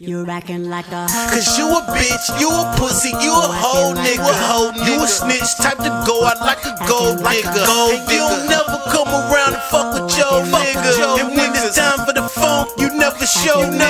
You acting like a hoe. Cause you a bitch, you a pussy, you a hoe nigga. You a snitch, type to go out like a gold nigga. And you don't never come around and fuck with your nigga. And when it's time for the phone, you never show nigga.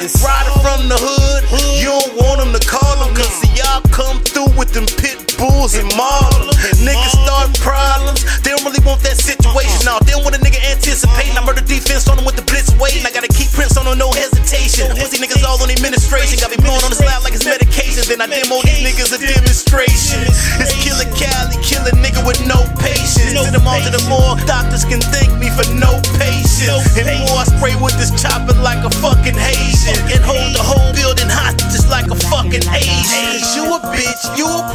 Them. Riding from the hood, you don't want them to call them. Cause see, y'all come through with them pit bulls and maul. Niggas start problems, they don't really want that situation. Now, they don't want a nigga anticipating. I murder defense on them with the blitz waiting. I gotta keep Prince on them, no hesitation. Pussy niggas all on administration. Got me blowing on the slab like it's medication. Then I demo these niggas a demonstration. It's killer Cali, kill a nigga with no patience. To the morgue, doctors can thank me for no patience. And more, I spray with this chopper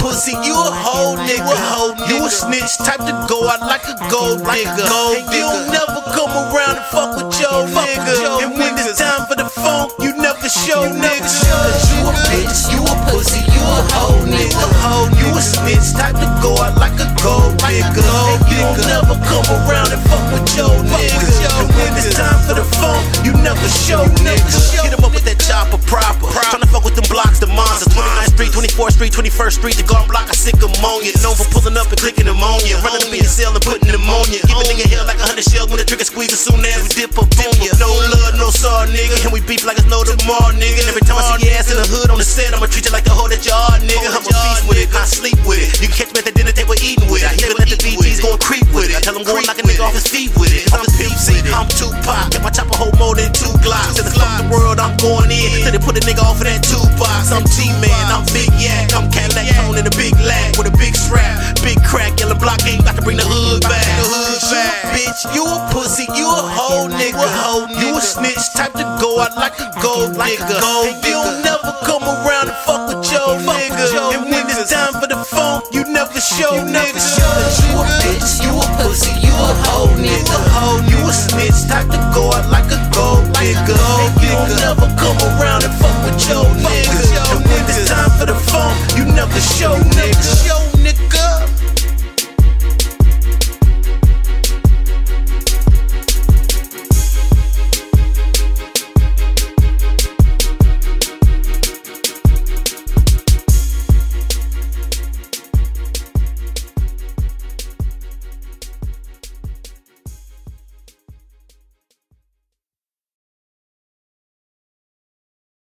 you a pussy, you a hoe nigga. You a snitch, type to go out like a gold nigga. And you don't never come around and fuck with your nigga. And when it's time for the phone, you never show nigga. Cause you a bitch, you Street, 21st Street, the guard block, I sick ammonia. Known for pulling up and clicking ammonia. Running up in your cell and putting pneumonia. Give a nigga hell like a hundred shells when the trigger squeeze as soon as we dip up on ya. No love, no sorrow, nigga. And we beef like it's no tomorrow, nigga. And every time I see your ass in the hood on the set, I'ma treat you like the hoe that you are, nigga. I'ma feast with it, not sleep with it. You can catch me at the dinner table eating with it. I hear it at the BG's going creep with it. I tell him go and knock a nigga off his feet with it. Cause I'm PC, I'm too Tupac. Get my a hold more than two glocks. In the the world, I'm going in. Till they put a nigga off of that two box. I'm T-Man, I'm big yak, I'm Cadillac tone in a big lag with a big strap, big crack, yellow block ain't about to bring the hood back. The hood back. Bitch, you a pussy, you a whole nigga. You a snitch type to go out like a gold nigga. And you'll never come around and fuck with your nigga. And when it's time for the funk, you never show nigga. You a bitch, you a pussy, you a whole nigga, You a snitch type to go out like a gold nigga. And you'll never come around and fuck with your nigga.